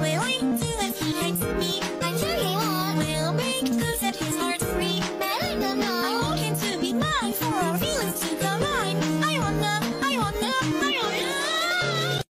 Willie.